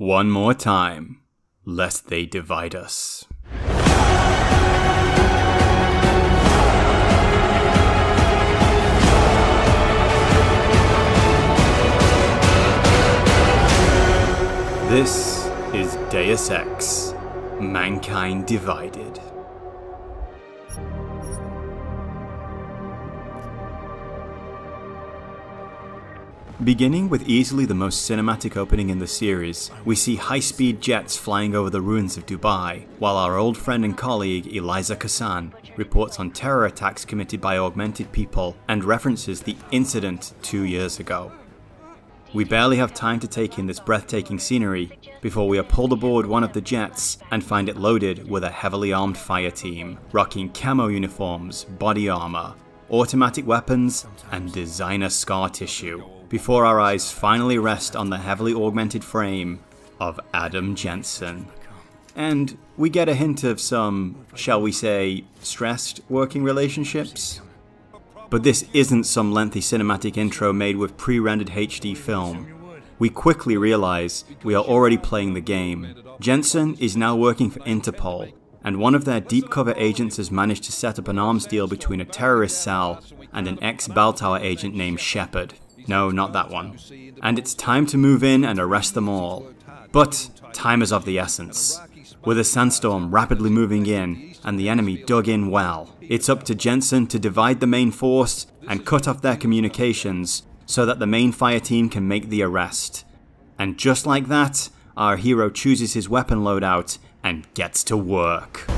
One more time, lest they divide us. This is Deus Ex Mankind Divided. Beginning with easily the most cinematic opening in the series, we see high speed jets flying over the ruins of Dubai, while our old friend and colleague Eliza Cassan reports on terror attacks committed by augmented people and references the incident two years ago. We barely have time to take in this breathtaking scenery before we are pulled aboard one of the jets and find it loaded with a heavily armed fire team, rocking camo uniforms, body armor, automatic weapons, and designer scar tissue before our eyes finally rest on the heavily augmented frame of Adam Jensen. And we get a hint of some, shall we say, stressed working relationships. But this isn't some lengthy cinematic intro made with pre rendered HD film. We quickly realize we are already playing the game. Jensen is now working for Interpol, and one of their deep cover agents has managed to set up an arms deal between a terrorist cell and an ex Bell Tower agent named Shepard. No, not that one. And it's time to move in and arrest them all. But time is of the essence. With a sandstorm rapidly moving in and the enemy dug in well, it's up to Jensen to divide the main force and cut off their communications so that the main fire team can make the arrest. And just like that, our hero chooses his weapon loadout and gets to work.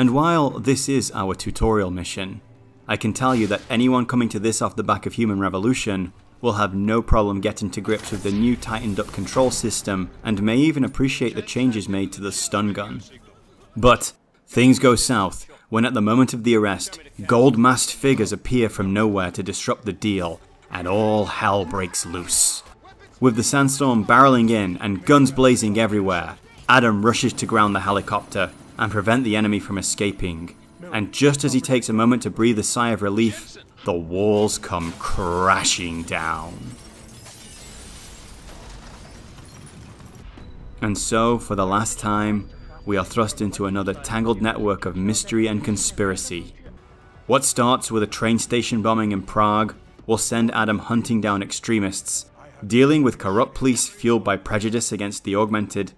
And while this is our tutorial mission, I can tell you that anyone coming to this off the back of Human Revolution will have no problem getting to grips with the new tightened up control system and may even appreciate the changes made to the stun gun. But things go south when at the moment of the arrest, gold masked figures appear from nowhere to disrupt the deal and all hell breaks loose. With the sandstorm barreling in and guns blazing everywhere, Adam rushes to ground the helicopter and prevent the enemy from escaping. And just as he takes a moment to breathe a sigh of relief, the walls come crashing down. And so, for the last time, we are thrust into another tangled network of mystery and conspiracy. What starts with a train station bombing in Prague will send Adam hunting down extremists, dealing with corrupt police fueled by prejudice against the augmented,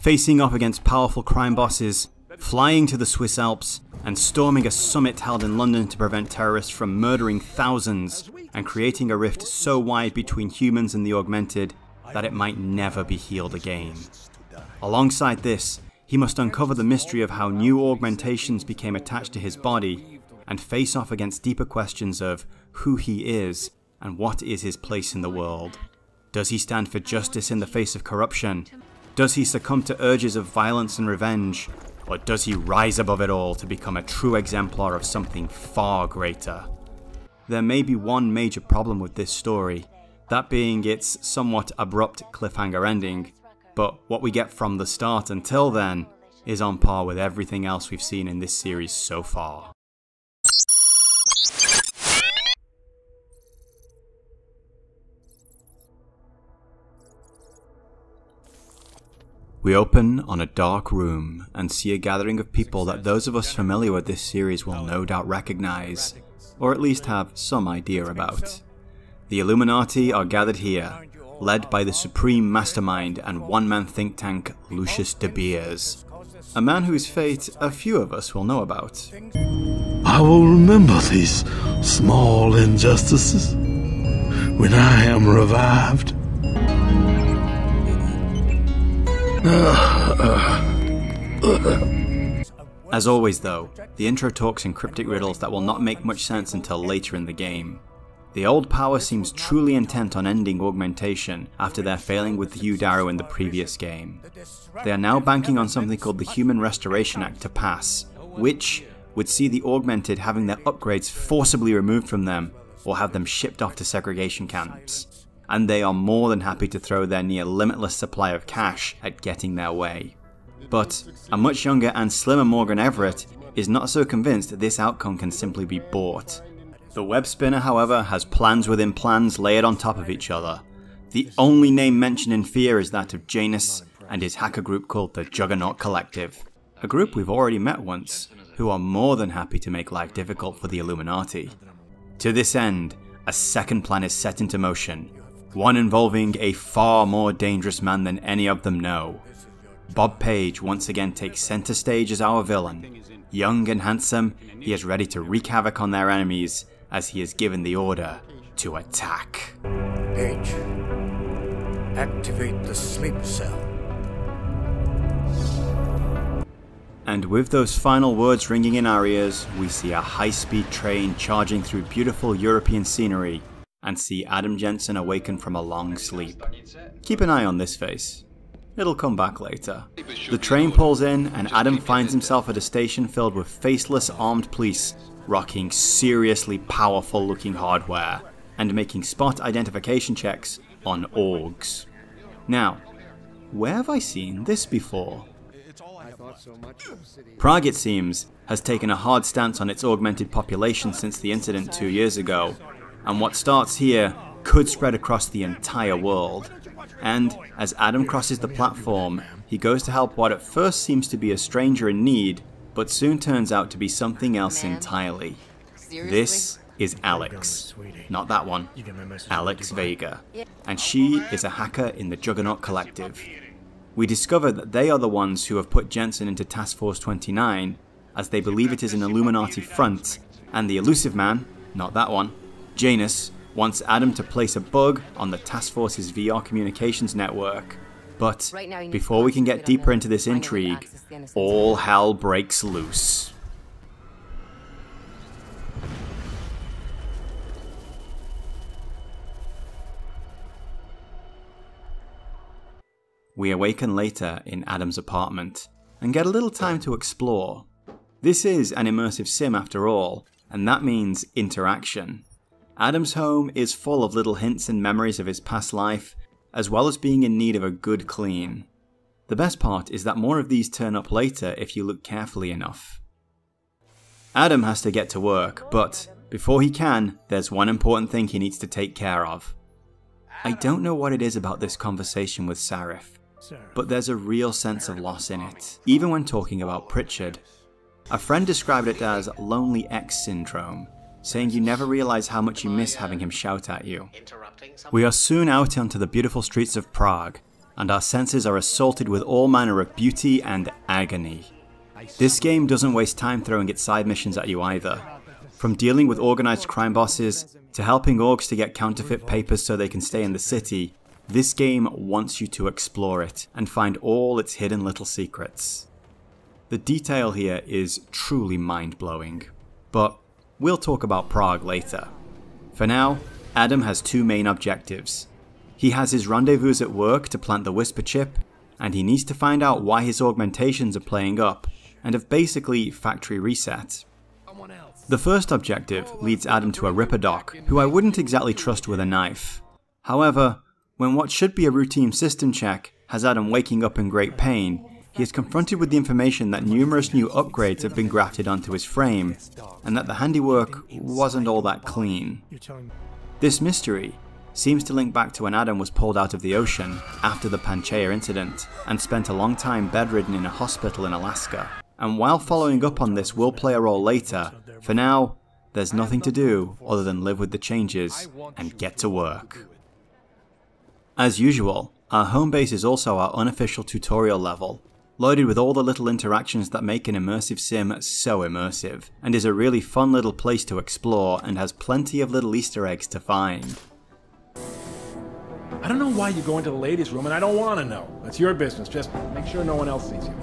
facing off against powerful crime bosses, flying to the Swiss Alps, and storming a summit held in London to prevent terrorists from murdering thousands and creating a rift so wide between humans and the augmented that it might never be healed again. Alongside this, he must uncover the mystery of how new augmentations became attached to his body and face off against deeper questions of who he is and what is his place in the world. Does he stand for justice in the face of corruption? Does he succumb to urges of violence and revenge? Or does he rise above it all to become a true exemplar of something far greater? There may be one major problem with this story, that being its somewhat abrupt cliffhanger ending, but what we get from the start until then is on par with everything else we've seen in this series so far. We open on a dark room and see a gathering of people that those of us familiar with this series will no doubt recognize, or at least have some idea about. The Illuminati are gathered here, led by the supreme mastermind and one man think tank Lucius De Beers, a man whose fate a few of us will know about. I will remember these small injustices when I am revived. As always, though, the intro talks in cryptic riddles that will not make much sense until later in the game. The old power seems truly intent on ending augmentation after their failing with Hugh Darrow in the previous game. They are now banking on something called the Human Restoration Act to pass, which would see the augmented having their upgrades forcibly removed from them or have them shipped off to segregation camps and they are more than happy to throw their near limitless supply of cash at getting their way. But a much younger and slimmer Morgan Everett is not so convinced that this outcome can simply be bought. The web spinner, however, has plans within plans layered on top of each other. The only name mentioned in fear is that of Janus and his hacker group called the Juggernaut Collective, a group we've already met once, who are more than happy to make life difficult for the Illuminati. To this end, a second plan is set into motion, one involving a far more dangerous man than any of them know. Bob Page once again takes center stage as our villain. Young and handsome, he is ready to wreak havoc on their enemies as he is given the order to attack. Page, activate the sleep cell. And with those final words ringing in our ears, we see a high speed train charging through beautiful European scenery and see Adam Jensen awaken from a long sleep. Keep an eye on this face. It'll come back later. The train pulls in, and Adam finds himself at a station filled with faceless armed police, rocking seriously powerful looking hardware, and making spot identification checks on augs. Now, where have I seen this before? Prague, it seems, has taken a hard stance on its augmented population since the incident two years ago, and what starts here could spread across the entire world. And as Adam crosses the platform, he goes to help what at first seems to be a stranger in need, but soon turns out to be something else entirely. This is Alex. Not that one. Alex Vega. And she is a hacker in the Juggernaut Collective. We discover that they are the ones who have put Jensen into Task Force 29, as they believe it is an Illuminati front, and the elusive Man, not that one, Janus, wants Adam to place a bug on the Task Force's VR communications network. But before we can get deeper into this intrigue, all hell breaks loose. We awaken later in Adam's apartment and get a little time to explore. This is an immersive sim after all, and that means interaction. Adam's home is full of little hints and memories of his past life, as well as being in need of a good clean. The best part is that more of these turn up later if you look carefully enough. Adam has to get to work, but before he can, there's one important thing he needs to take care of. I don't know what it is about this conversation with Sarif, but there's a real sense of loss in it, even when talking about Pritchard. A friend described it as lonely X syndrome, saying you never realize how much you miss having him shout at you. We are soon out onto the beautiful streets of Prague, and our senses are assaulted with all manner of beauty and agony. This game doesn't waste time throwing its side missions at you either. From dealing with organized crime bosses, to helping augs to get counterfeit papers so they can stay in the city, this game wants you to explore it and find all its hidden little secrets. The detail here is truly mind blowing, but we'll talk about Prague later. For now, Adam has two main objectives. He has his rendezvous at work to plant the Whisper chip, and he needs to find out why his augmentations are playing up and have basically factory reset. The first objective leads Adam to a Ripper Doc, who I wouldn't exactly trust with a knife. However, when what should be a routine system check has Adam waking up in great pain, he is confronted with the information that numerous new upgrades have been grafted onto his frame, and that the handiwork wasn't all that clean. This mystery seems to link back to when Adam was pulled out of the ocean after the Panchaea incident and spent a long time bedridden in a hospital in Alaska. And while following up on this will play a role later, for now, there's nothing to do other than live with the changes and get to work. As usual, our home base is also our unofficial tutorial level, loaded with all the little interactions that make an immersive sim so immersive, and is a really fun little place to explore and has plenty of little easter eggs to find. I don't know why you go into the ladies' room, and I don't want to know. That's your business. Just make sure no one else sees you.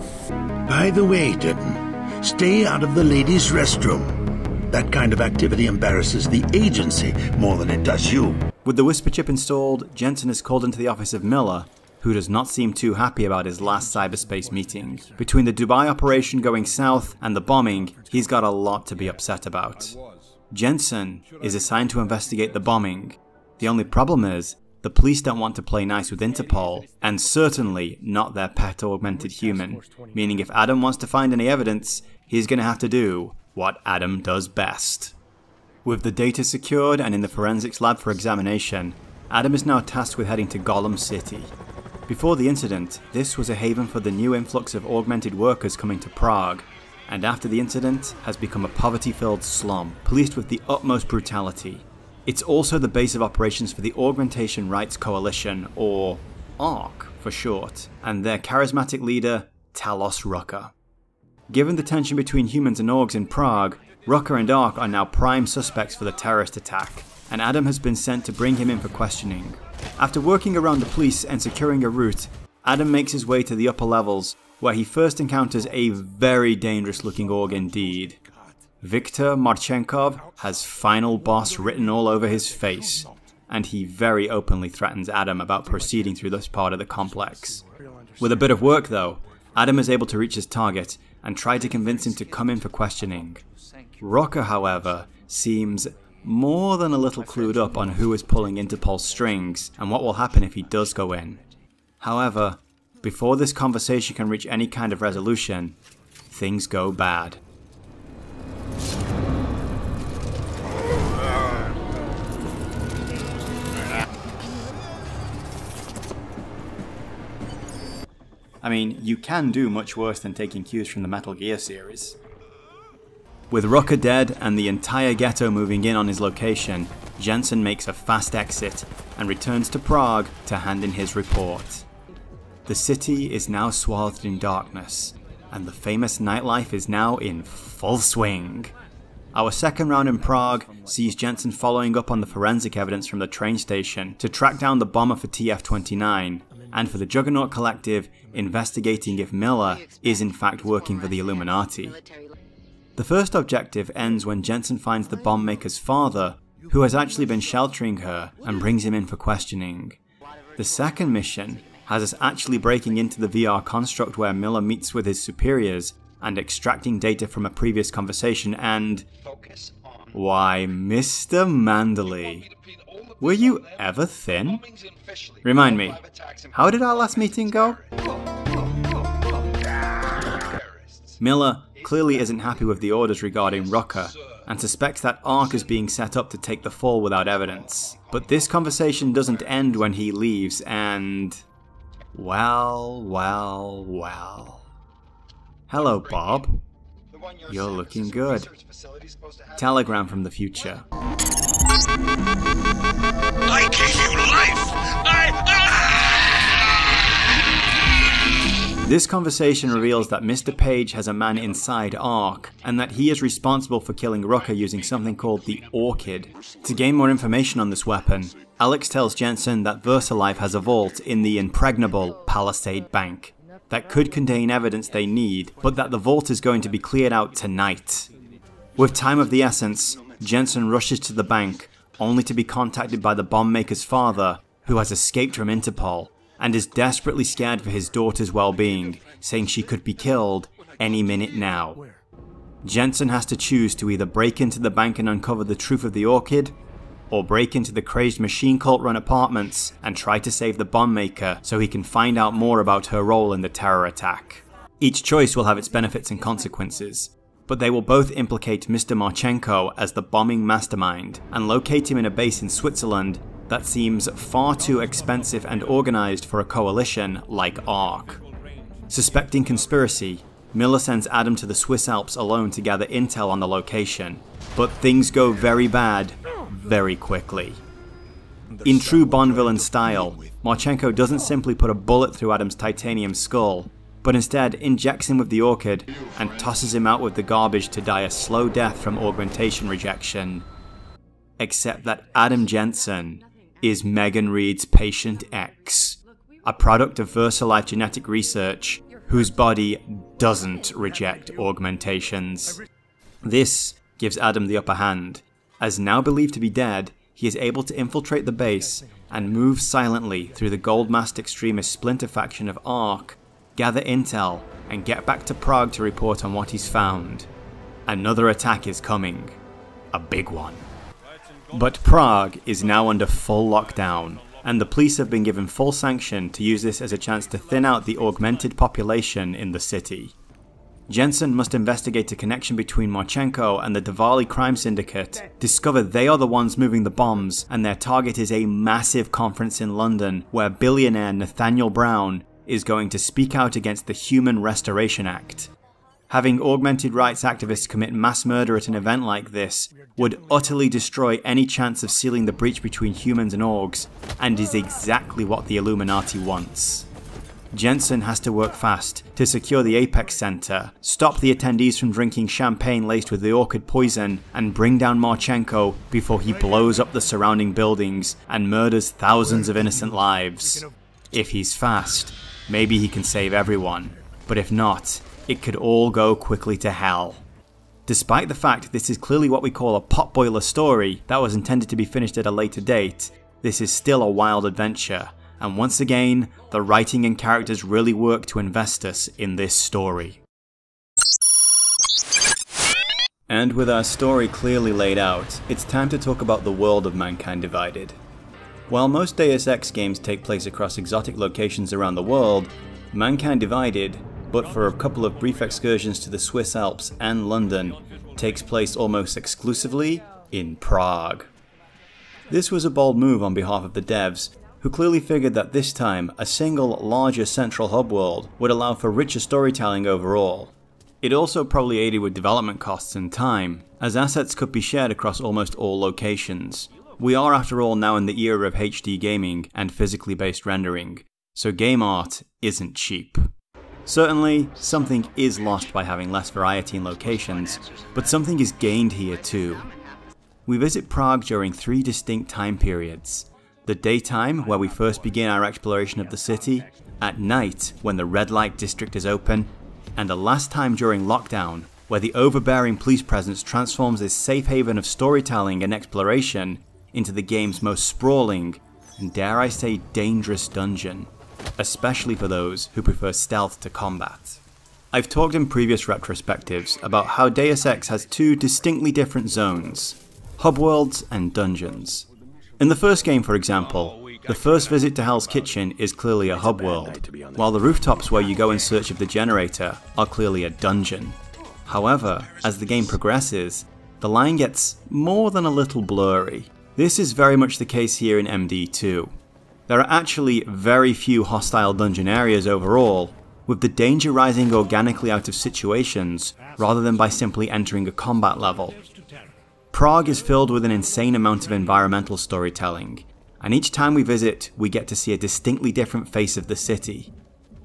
By the way, Denton, stay out of the ladies' restroom. That kind of activity embarrasses the agency more than it does you. With the Whisper chip installed, Jensen is called into the office of Miller, who does not seem too happy about his last cyberspace meeting. Between the Dubai operation going south and the bombing, he's got a lot to be upset about. Jensen is assigned to investigate the bombing. The only problem is the police don't want to play nice with Interpol, and certainly not their pet augmented human, meaning if Adam wants to find any evidence, he's going to have to do what Adam does best. With the data secured and in the forensics lab for examination, Adam is now tasked with heading to Golem City. Before the incident, this was a haven for the new influx of augmented workers coming to Prague, and after the incident has become a poverty filled slum, policed with the utmost brutality. It's also the base of operations for the Augmentation Rights Coalition, or ARC for short, and their charismatic leader, Talos Rucker. Given the tension between humans and augs in Prague, Rucker and ARC are now prime suspects for the terrorist attack, and Adam has been sent to bring him in for questioning. After working around the police and securing a route, Adam makes his way to the upper levels, where he first encounters a very dangerous looking aug indeed. Viktor Marchenkov has final boss written all over his face, and he very openly threatens Adam about proceeding through this part of the complex. With a bit of work though, Adam is able to reach his target and try to convince him to come in for questioning. Rucker, however, seems more than a little clued up on who is pulling Interpol's strings and what will happen if he does go in. However, before this conversation can reach any kind of resolution, things go bad. I mean, you can do much worse than taking cues from the Metal Gear series. With Rucker dead and the entire ghetto moving in on his location, Jensen makes a fast exit and returns to Prague to hand in his report. The city is now swathed in darkness, and the famous nightlife is now in full swing. Our second round in Prague sees Jensen following up on the forensic evidence from the train station to track down the bomber for TF 29, and for the Juggernaut Collective investigating if Miller is in fact working for the Illuminati. The first objective ends when Jensen finds the bomb maker's father, who has actually been sheltering her, and brings him in for questioning. The second mission has us actually breaking into the VR construct where Miller meets with his superiors and extracting data from a previous conversation and. Why, Mr. Manderley, were you ever thin? Remind me, how did our last meeting go? Miller clearly isn't happy with the orders regarding Rucker and suspects that ARC is being set up to take the fall without evidence. But this conversation doesn't end when he leaves and... Well, well, well. Hello, Bob. You're looking good. Telegram from the future. I gave you life! This conversation reveals that Mr. Page has a man inside ARC, and that he is responsible for killing Rucker using something called the Orchid. To gain more information on this weapon, Alex tells Jensen that VersaLife has a vault in the impregnable Palisade Bank that could contain evidence they need, but that the vault is going to be cleared out tonight. With time of the essence, Jensen rushes to the bank, only to be contacted by the bomb maker's father, who has escaped from Interpol and is desperately scared for his daughter's well being, saying she could be killed any minute now. Jensen has to choose to either break into the bank and uncover the truth of the orchid, or break into the crazed machine cult run apartments and try to save the bomb maker so he can find out more about her role in the terror attack. Each choice will have its benefits and consequences, but they will both implicate Mr. Marchenko as the bombing mastermind and locate him in a base in Switzerland that seems far too expensive and organized for a coalition like ARC. Suspecting conspiracy, Miller sends Adam to the Swiss Alps alone to gather intel on the location, but things go very bad very quickly. In true Bond villain style, Marchenko doesn't simply put a bullet through Adam's titanium skull, but instead injects him with the orchid and tosses him out with the garbage to die a slow death from augmentation rejection. Except that Adam Jensen is Megan Reed's Patient X, a product of VersaLife genetic research whose body doesn't reject augmentations. This gives Adam the upper hand, as now believed to be dead, he is able to infiltrate the base and move silently through the Goldmask extremist splinter faction of ARC, gather intel, and get back to Prague to report on what he's found. Another attack is coming. A big one. But Prague is now under full lockdown, and the police have been given full sanction to use this as a chance to thin out the augmented population in the city. Jensen must investigate a connection between Marchenko and the Dvali crime syndicate, discover they are the ones moving the bombs, and their target is a massive conference in London where billionaire Nathaniel Brown is going to speak out against the Human Restoration Act. Having augmented rights activists commit mass murder at an event like this would utterly destroy any chance of sealing the breach between humans and augs, and is exactly what the Illuminati wants. Jensen has to work fast to secure the Apex Center, stop the attendees from drinking champagne laced with the orchid poison, and bring down Marchenko before he blows up the surrounding buildings and murders thousands of innocent lives. If he's fast, maybe he can save everyone, but if not, it could all go quickly to hell. Despite the fact this is clearly what we call a potboiler story that was intended to be finished at a later date, this is still a wild adventure and once again, the writing and characters really work to invest us in this story. And with our story clearly laid out, it's time to talk about the world of Mankind Divided. While most Deus Ex games take place across exotic locations around the world, Mankind Divided, but for a couple of brief excursions to the Swiss Alps and London, takes place almost exclusively in Prague. This was a bold move on behalf of the devs, who clearly figured that this time a single larger central hub world would allow for richer storytelling overall. It also probably aided with development costs and time, as assets could be shared across almost all locations. We are after all now in the era of HD gaming and physically based rendering, so game art isn't cheap. Certainly, something is lost by having less variety in locations, but something is gained here too. We visit Prague during three distinct time periods the daytime, where we first begin our exploration of the city, at night, when the red light district is open, and the last time during lockdown, where the overbearing police presence transforms this safe haven of storytelling and exploration into the game's most sprawling and dare I say dangerous dungeon, especially for those who prefer stealth to combat. I've talked in previous retrospectives about how Deus Ex has two distinctly different zones, hub worlds and dungeons. In the first game, for example, the first visit to Hell's Kitchen is clearly a hub world, while the rooftops where you go in search of the generator are clearly a dungeon. However, as the game progresses, the line gets more than a little blurry. This is very much the case here in MD2. There are actually very few hostile dungeon areas overall, with the danger rising organically out of situations rather than by simply entering a combat level. Prague is filled with an insane amount of environmental storytelling, and each time we visit, we get to see a distinctly different face of the city.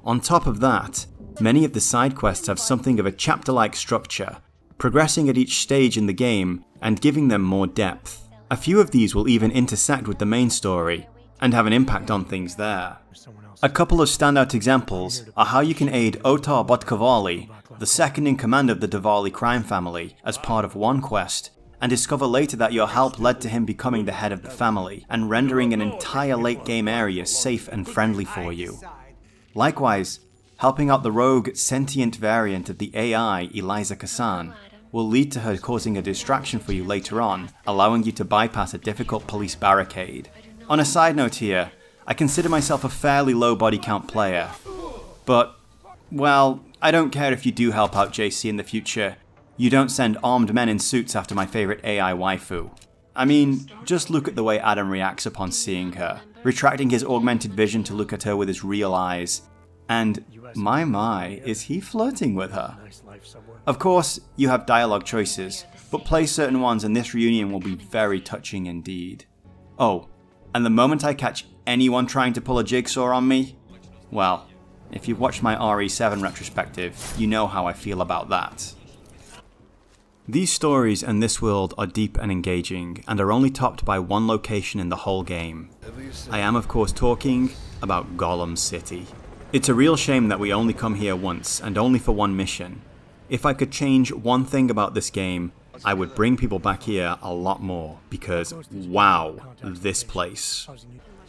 On top of that, many of the side quests have something of a chapter like structure, progressing at each stage in the game and giving them more depth. A few of these will even intersect with the main story and have an impact on things there. A couple of standout examples are how you can aid Otar Botkoveli, the second in command of the Dvali crime family, as part of one quest, and discover later that your help led to him becoming the head of the family and rendering an entire late game area safe and friendly for you. Likewise, helping out the rogue sentient variant of the AI, Eliza Cassan, will lead to her causing a distraction for you later on, allowing you to bypass a difficult police barricade. On a side note here, I consider myself a fairly low body count player, but, well, I don't care if you do help out JC in the future, you don't send armed men in suits after my favourite AI waifu. I mean, just look at the way Adam reacts upon seeing her, retracting his augmented vision to look at her with his real eyes. And my my, is he flirting with her? Of course, you have dialogue choices, but play certain ones and this reunion will be very touching indeed. Oh, and the moment I catch anyone trying to pull a jigsaw on me, well, if you've watched my RE7 retrospective, you know how I feel about that. These stories and this world are deep and engaging, and are only topped by one location in the whole game. I am of course talking about Golem City. It's a real shame that we only come here once, and only for one mission. If I could change one thing about this game, I would bring people back here a lot more, because wow, this place.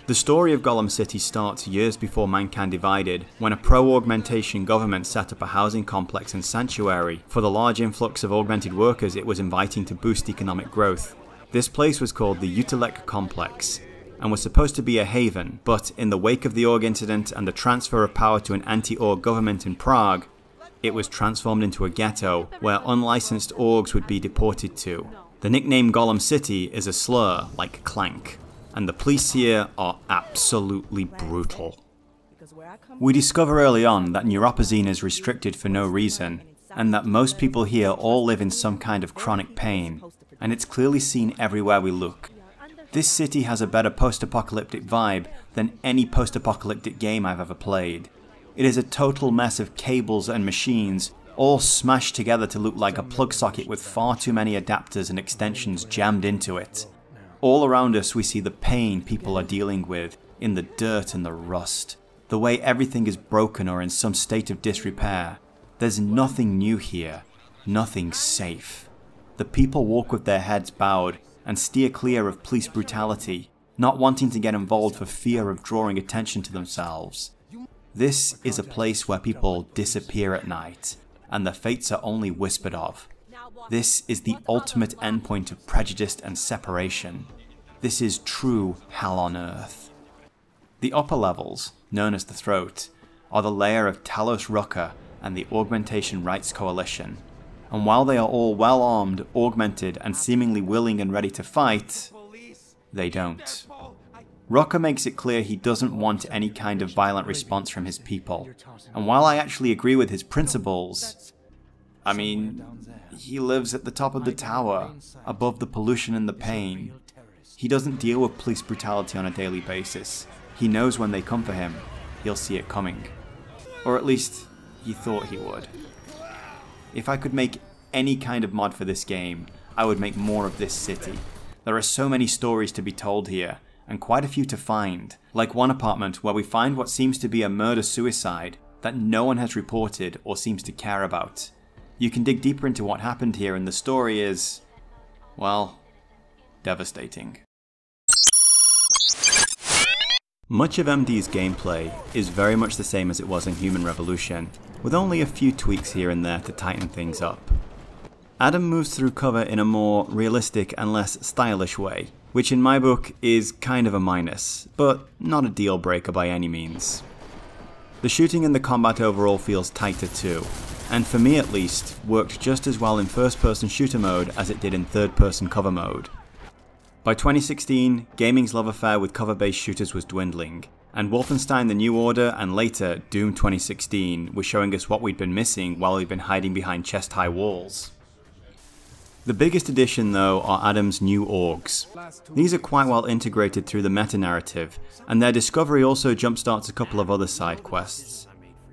The story of Golem City starts years before Mankind Divided, when a pro-augmentation government set up a housing complex and sanctuary for the large influx of augmented workers it was inviting to boost economic growth. This place was called the Utulek Complex, and was supposed to be a haven, but in the wake of the Aug incident and the transfer of power to an anti-Aug government in Prague, it was transformed into a ghetto where unlicensed Augs would be deported to. The nickname Golem City is a slur, like Clank, and the police here are absolutely brutal. We discover early on that neuropozyne is restricted for no reason, and that most people here all live in some kind of chronic pain, and it's clearly seen everywhere we look. This city has a better post-apocalyptic vibe than any post-apocalyptic game I've ever played. It is a total mess of cables and machines, all smashed together to look like a plug socket with far too many adapters and extensions jammed into it. All around us we see the pain people are dealing with, in the dirt and the rust, the way everything is broken or in some state of disrepair. There's nothing new here, nothing safe. The people walk with their heads bowed and steer clear of police brutality, not wanting to get involved for fear of drawing attention to themselves. This is a place where people disappear at night, and their fates are only whispered of. This is the ultimate endpoint of prejudice and separation. This is true hell on earth. The upper levels, known as the Throat, are the lair of Talos Rucker and the Augmentation Rights Coalition. And while they are all well armed, augmented, and seemingly willing and ready to fight, they don't. Rucker makes it clear he doesn't want any kind of violent response from his people. And while I actually agree with his principles, I mean, he lives at the top of the tower, above the pollution and the pain. He doesn't deal with police brutality on a daily basis. He knows when they come for him, he'll see it coming. Or at least, he thought he would. If I could make any kind of mod for this game, I would make more of this city. There are so many stories to be told here, and quite a few to find, like one apartment where we find what seems to be a murder-suicide that no one has reported or seems to care about. You can dig deeper into what happened here and the story is, well, devastating. Much of MD's gameplay is very much the same as it was in Human Revolution, with only a few tweaks here and there to tighten things up. Adam moves through cover in a more realistic and less stylish way, which in my book is kind of a minus, but not a deal breaker by any means. The shooting and the combat overall feels tighter too, and for me at least, worked just as well in first person shooter mode as it did in third person cover mode. By 2016, gaming's love affair with cover-based shooters was dwindling, and Wolfenstein The New Order and later Doom 2016 were showing us what we'd been missing while we'd been hiding behind chest-high walls. The biggest addition though are Adam's new augs. These are quite well integrated through the meta-narrative, and their discovery also jumpstarts a couple of other side quests.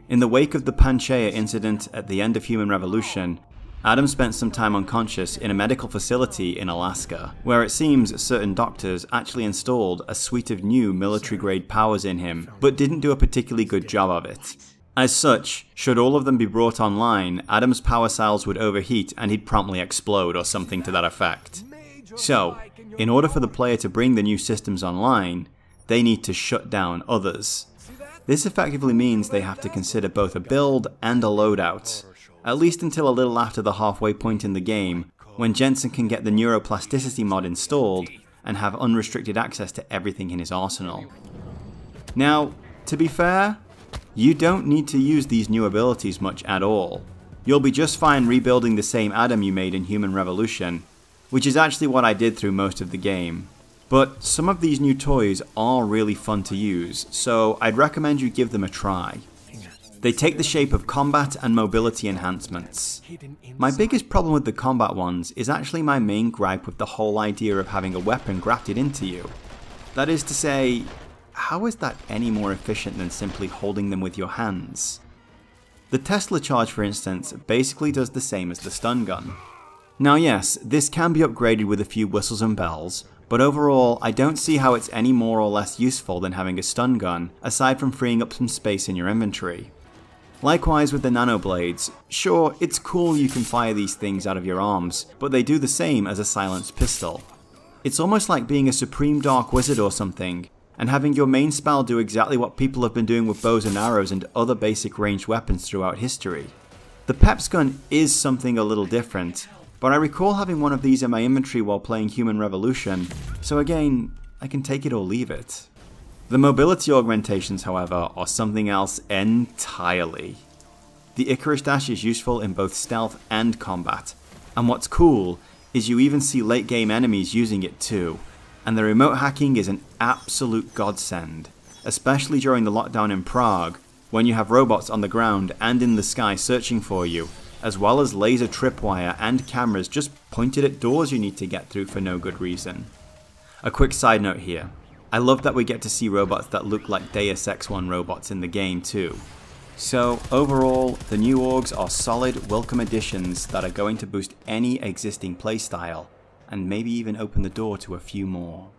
In the wake of the Panchaea incident at the end of Human Revolution, Adam spent some time unconscious in a medical facility in Alaska, where it seems certain doctors actually installed a suite of new military grade powers in him, but didn't do a particularly good job of it. As such, should all of them be brought online, Adam's power cells would overheat and he'd promptly explode or something to that effect. So, in order for the player to bring the new systems online, they need to shut down others. This effectively means they have to consider both a build and a loadout, at least until a little after the halfway point in the game, when Jensen can get the neuroplasticity mod installed and have unrestricted access to everything in his arsenal. Now, to be fair, you don't need to use these new abilities much at all. You'll be just fine rebuilding the same Adam you made in Human Revolution, which is actually what I did through most of the game. But some of these new toys are really fun to use, so I'd recommend you give them a try. They take the shape of combat and mobility enhancements. My biggest problem with the combat ones is actually my main gripe with the whole idea of having a weapon grafted into you. That is to say, how is that any more efficient than simply holding them with your hands? The Tesla charge, for instance, basically does the same as the stun gun. Now yes, this can be upgraded with a few whistles and bells, but overall I don't see how it's any more or less useful than having a stun gun, aside from freeing up some space in your inventory. Likewise with the nanoblades, sure, it's cool you can fire these things out of your arms, but they do the same as a silenced pistol. It's almost like being a supreme dark wizard or something, and having your main spell do exactly what people have been doing with bows and arrows and other basic ranged weapons throughout history. The Peps gun is something a little different, but I recall having one of these in my inventory while playing Human Revolution, so again, I can take it or leave it. The mobility augmentations, however, are something else entirely. The Icarus Dash is useful in both stealth and combat, and what's cool is you even see late game enemies using it too, and the remote hacking is an absolute godsend, especially during the lockdown in Prague, when you have robots on the ground and in the sky searching for you, as well as laser tripwire and cameras just pointed at doors you need to get through for no good reason. A quick side note here. I love that we get to see robots that look like Deus Ex 1 robots in the game too. So overall, the new augs are solid, welcome additions that are going to boost any existing playstyle, and maybe even open the door to a few more.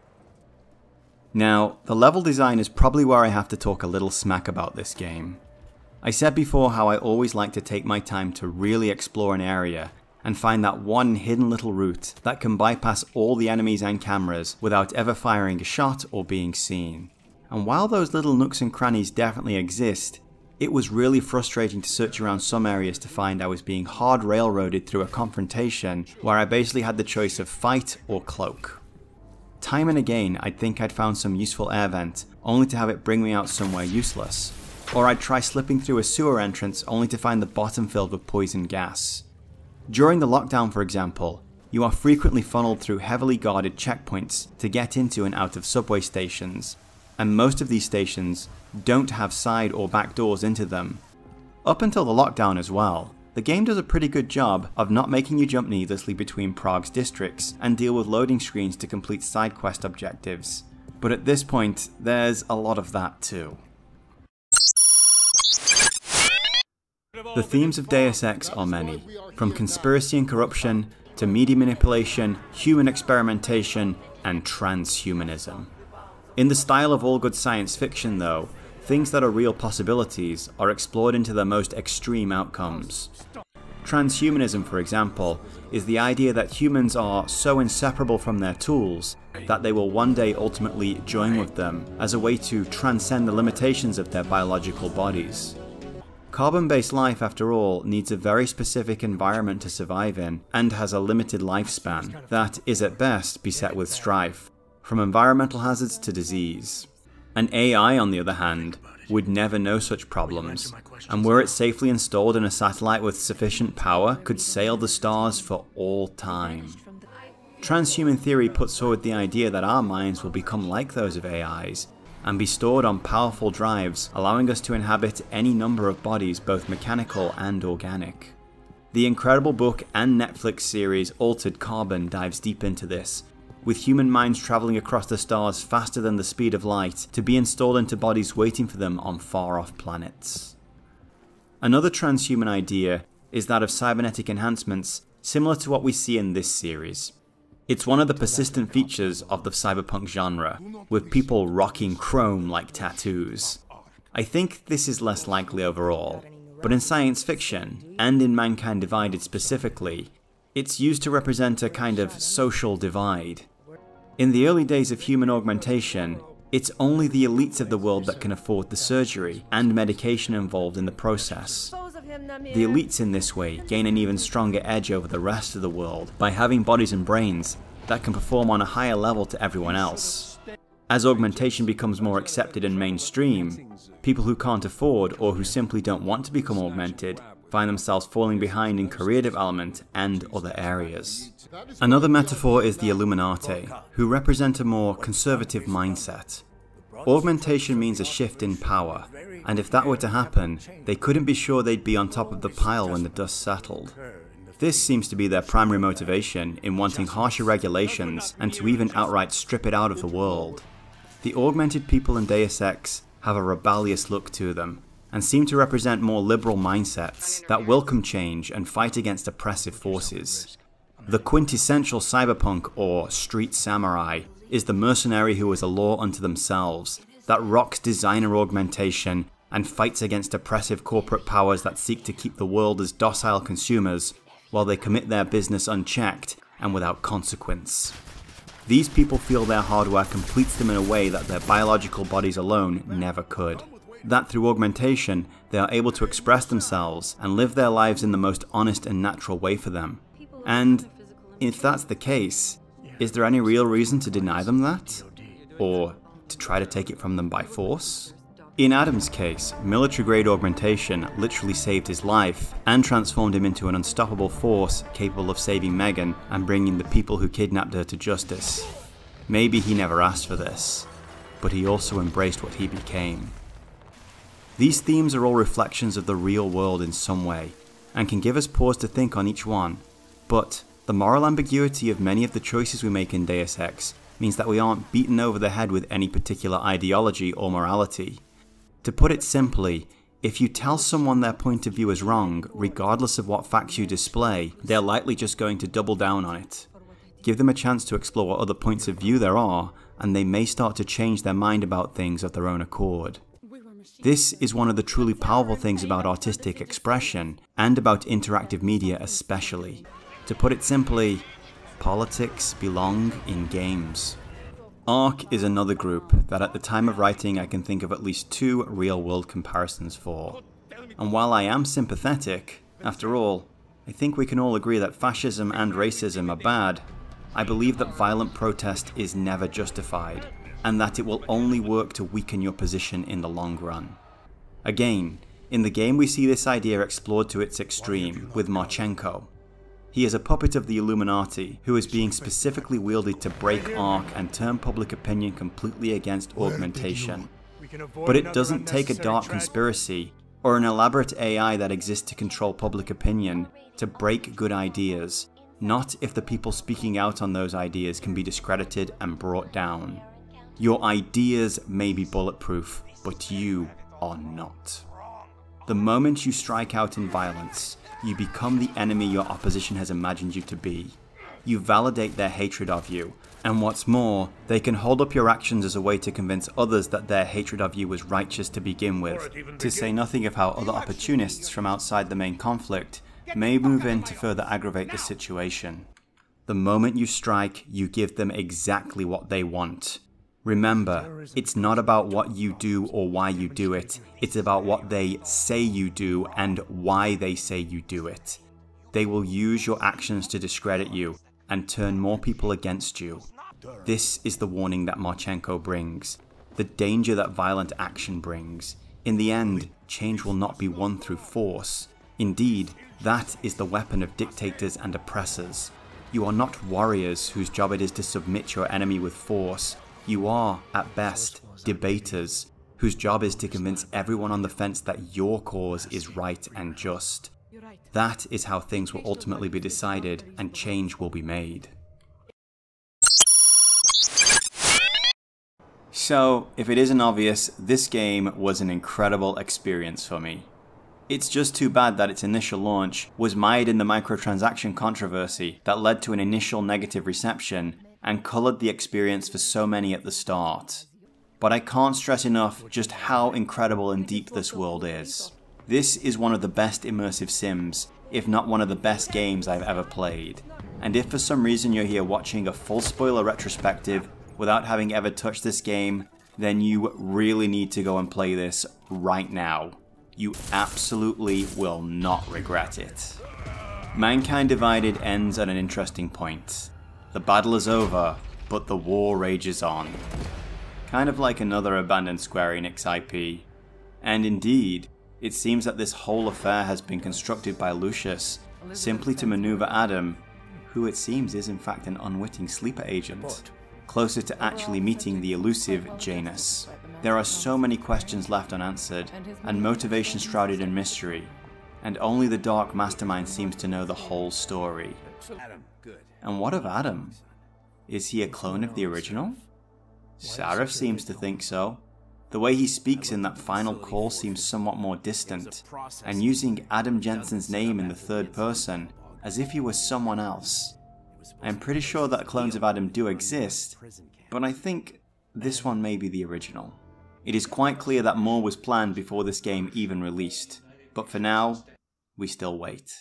Now, the level design is probably where I have to talk a little smack about this game. I said before how I always like to take my time to really explore an area and find that one hidden little route that can bypass all the enemies and cameras without ever firing a shot or being seen. And while those little nooks and crannies definitely exist, it was really frustrating to search around some areas to find I was being hard railroaded through a confrontation where I basically had the choice of fight or cloak. Time and again, I'd think I'd found some useful air vent, only to have it bring me out somewhere useless. Or I'd try slipping through a sewer entrance only to find the bottom filled with poison gas. During the lockdown, for example, you are frequently funneled through heavily guarded checkpoints to get into and out of subway stations, and most of these stations don't have side or back doors into them. Up until the lockdown as well, the game does a pretty good job of not making you jump needlessly between Prague's districts and deal with loading screens to complete side quest objectives. But at this point, there's a lot of that too. The themes of Deus Ex are many, from conspiracy and corruption to media manipulation, human experimentation, and transhumanism. In the style of all good science fiction, though, things that are real possibilities are explored into their most extreme outcomes. Transhumanism, for example, is the idea that humans are so inseparable from their tools that they will one day ultimately join with them as a way to transcend the limitations of their biological bodies. Carbon based life, after all, needs a very specific environment to survive in and has a limited lifespan that is at best beset with strife from environmental hazards to disease. An AI, on the other hand, would never know such problems, and were it safely installed in a satellite with sufficient power, could sail the stars for all time. Transhuman theory puts forward the idea that our minds will become like those of AIs, and be stored on powerful drives, allowing us to inhabit any number of bodies, both mechanical and organic. The incredible book and Netflix series Altered Carbon dives deep into this, with human minds travelling across the stars faster than the speed of light to be installed into bodies waiting for them on far off planets. Another transhuman idea is that of cybernetic enhancements, similar to what we see in this series. It's one of the persistent features of the cyberpunk genre, with people rocking chrome like tattoos. I think this is less likely overall, but in science fiction, and in Mankind Divided specifically, it's used to represent a kind of social divide. In the early days of human augmentation, it's only the elites of the world that can afford the surgery and medication involved in the process. The elites in this way gain an even stronger edge over the rest of the world by having bodies and brains that can perform on a higher level to everyone else. As augmentation becomes more accepted and mainstream, people who can't afford or who simply don't want to become augmented find themselves falling behind in career development and other areas. Another metaphor is the Illuminati, who represent a more conservative mindset. Augmentation means a shift in power, and if that were to happen, they couldn't be sure they'd be on top of the pile when the dust settled. This seems to be their primary motivation in wanting harsher regulations and to even outright strip it out of the world. The augmented people in Deus Ex have a rebellious look to them, and seem to represent more liberal mindsets that welcome change and fight against oppressive forces. The quintessential cyberpunk or street samurai is the mercenary who is a law unto themselves, that rocks designer augmentation and fights against oppressive corporate powers that seek to keep the world as docile consumers while they commit their business unchecked and without consequence. These people feel their hardware completes them in a way that their biological bodies alone never could that through augmentation they are able to express themselves and live their lives in the most honest and natural way for them. And if that's the case, is there any real reason to deny them that? Or to try to take it from them by force? In Adam's case, military grade augmentation literally saved his life and transformed him into an unstoppable force capable of saving Megan and bringing the people who kidnapped her to justice. Maybe he never asked for this, but he also embraced what he became. These themes are all reflections of the real world in some way, and can give us pause to think on each one, but the moral ambiguity of many of the choices we make in Deus Ex means that we aren't beaten over the head with any particular ideology or morality. To put it simply, if you tell someone their point of view is wrong, regardless of what facts you display, they're likely just going to double down on it. Give them a chance to explore what other points of view there are, and they may start to change their mind about things of their own accord. This is one of the truly powerful things about artistic expression, and about interactive media especially. To put it simply, politics belong in games. ARC is another group that at the time of writing I can think of at least two real world comparisons for. And while I am sympathetic, after all, I think we can all agree that fascism and racism are bad, I believe that violent protest is never justified, and that it will only work to weaken your position in the long run. Again, in the game we see this idea explored to its extreme with Marchenko, he is a puppet of the Illuminati who is being specifically wielded to break ARC and turn public opinion completely against augmentation. But it doesn't take a dark conspiracy or an elaborate AI that exists to control public opinion to break good ideas, not if the people speaking out on those ideas can be discredited and brought down. Your ideas may be bulletproof, but you are not. The moment you strike out in violence, you become the enemy your opposition has imagined you to be. You validate their hatred of you, and what's more, they can hold up your actions as a way to convince others that their hatred of you was righteous to begin with, to say nothing of how other opportunists from outside the main conflict may move in to further aggravate the situation. The moment you strike, you give them exactly what they want. Remember, it's not about what you do or why you do it, it's about what they say you do and why they say you do it. They will use your actions to discredit you and turn more people against you. This is the warning that Marchenko brings, the danger that violent action brings. In the end, change will not be won through force. Indeed, that is the weapon of dictators and oppressors. You are not warriors whose job it is to submit your enemy with force, you are, at best, debaters whose job is to convince everyone on the fence that your cause is right and just. That is how things will ultimately be decided and change will be made. So, if it isn't obvious, this game was an incredible experience for me. It's just too bad that its initial launch was mired in the microtransaction controversy that led to an initial negative reception and coloured the experience for so many at the start. But I can't stress enough just how incredible and deep this world is. This is one of the best immersive sims, if not one of the best games I've ever played. And if for some reason you're here watching a full spoiler retrospective without having ever touched this game, then you really need to go and play this right now. You absolutely will not regret it. Mankind Divided ends at an interesting point. The battle is over, but the war rages on. Kind of like another abandoned Square Enix IP. And indeed, it seems that this whole affair has been constructed by Lucius simply to maneuver Adam, who it seems is in fact an unwitting sleeper agent, closer to actually meeting the elusive Janus. There are so many questions left unanswered, and motivation shrouded in mystery, and only the Dark Mastermind seems to know the whole story. And what of Adam? Is he a clone of the original? Sarif seems to think so. The way he speaks in that final call seems somewhat more distant, and using Adam Jensen's name in the third person, as if he was someone else. I'm pretty sure that clones of Adam do exist, but I think this one may be the original. It is quite clear that more was planned before this game even released, but for now, we still wait.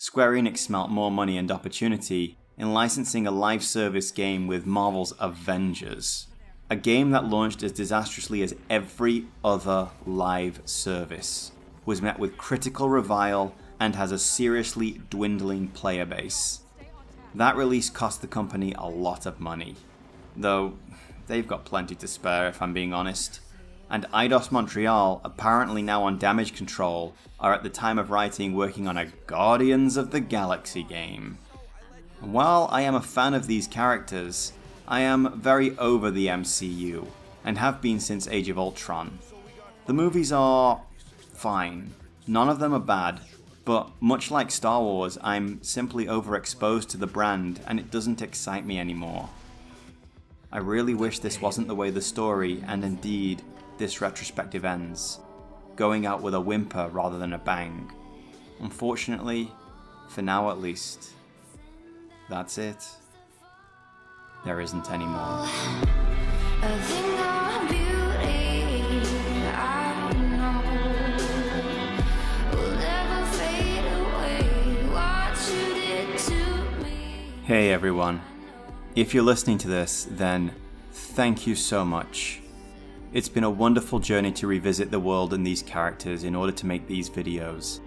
Square Enix smelt more money and opportunity in licensing a live service game with Marvel's Avengers, a game that launched as disastrously as every other live service, was met with critical revile, and has a seriously dwindling player base. That release cost the company a lot of money, though they've got plenty to spare if I'm being honest. And Eidos Montreal, apparently now on damage control, are at the time of writing working on a Guardians of the Galaxy game. While I am a fan of these characters, I am very over the MCU, and have been since Age of Ultron. The movies are fine. None of them are bad, but much like Star Wars, I'm simply overexposed to the brand and it doesn't excite me anymore. I really wish this wasn't the way the story, and indeed this retrospective ends, going out with a whimper rather than a bang. Unfortunately, for now at least, that's it. There isn't any more. A thing of beauty, I know, will never fade away. What you did to me. Hey everyone. If you're listening to this, then thank you so much. It's been a wonderful journey to revisit the world and these characters in order to make these videos.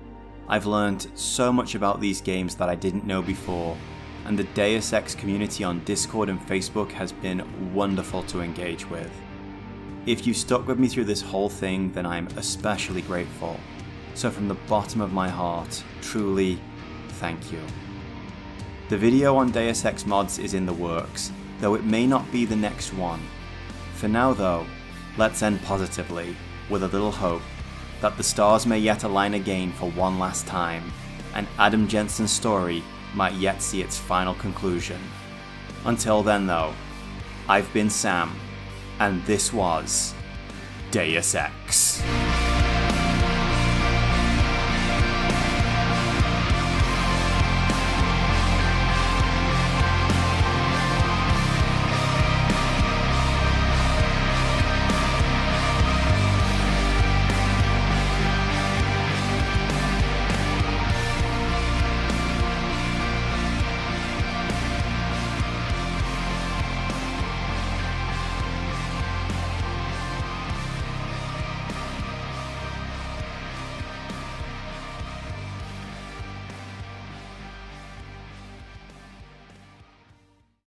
I've learned so much about these games that I didn't know before, and the Deus Ex community on Discord and Facebook has been wonderful to engage with. If you stuck with me through this whole thing, then I'm especially grateful. So, from the bottom of my heart, truly, thank you. The video on Deus Ex mods is in the works, though it may not be the next one. For now, though, let's end positively, with a little hope that the stars may yet align again for one last time, and Adam Jensen's story might yet see its final conclusion. Until then, though, I've been Sam, and this was Deus Ex.